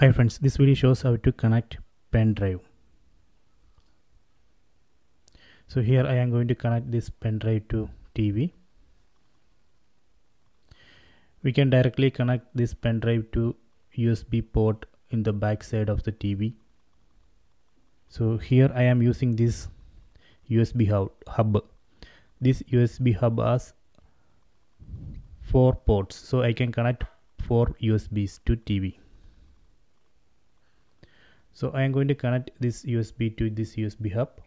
Hi friends, this video shows how to connect pen drive. So here I am going to connect this pen drive to TV. We can directly connect this pen drive to USB port in the back side of the TV. So here I am using this USB hub. This USB hub has four ports so I can connect four USBs to TV so I am going to connect this USB to this USB hub.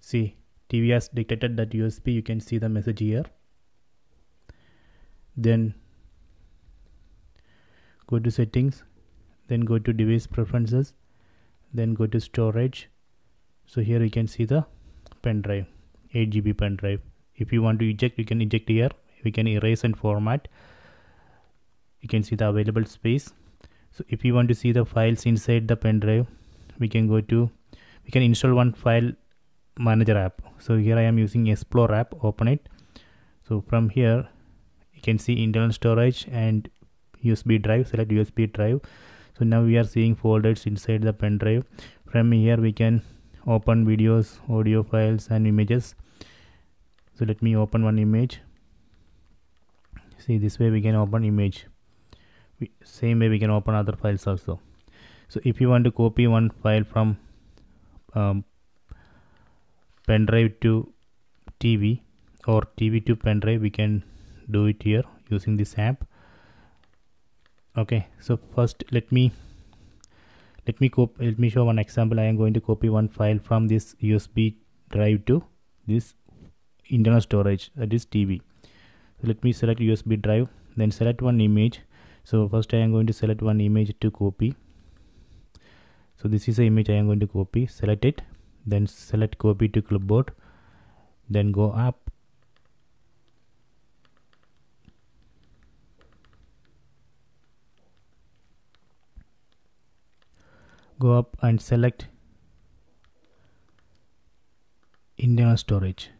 See TV has detected that USB you can see the message here. Then go to settings. Then go to device preferences. Then go to storage. So here you can see the pen drive 8 GB pen drive. If you want to eject you can eject here. We can erase and format you can see the available space. So if you want to see the files inside the pen drive we can go to we can install one file manager app. So here I am using explore app. Open it. So from here you can see internal storage and USB drive. Select USB drive. So now we are seeing folders inside the pen drive. From here we can open videos audio files and images. So let me open one image. See this way we can open image we, same way we can open other files also. So if you want to copy one file from um, pen drive to TV or TV to pen drive we can do it here using this app. Okay so first let me let me let me show one example. I am going to copy one file from this usb drive to this internal storage that is tv so let me select usb drive then select one image so first i am going to select one image to copy. So this is the image i am going to copy. Select it. Then select copy to clipboard. Then go up. Go up and select internal storage.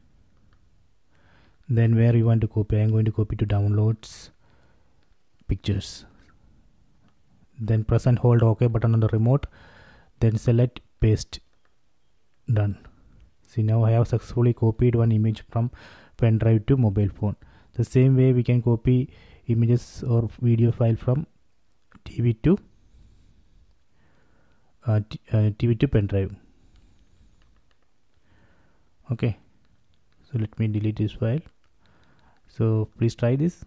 Then where you want to copy I'm going to copy to downloads pictures. Then press and hold OK button on the remote then select paste. Done. See now I have successfully copied one image from pen drive to mobile phone. The same way we can copy images or video file from TV to uh, TV uh, to pen drive. Okay so let me delete this file. So please try this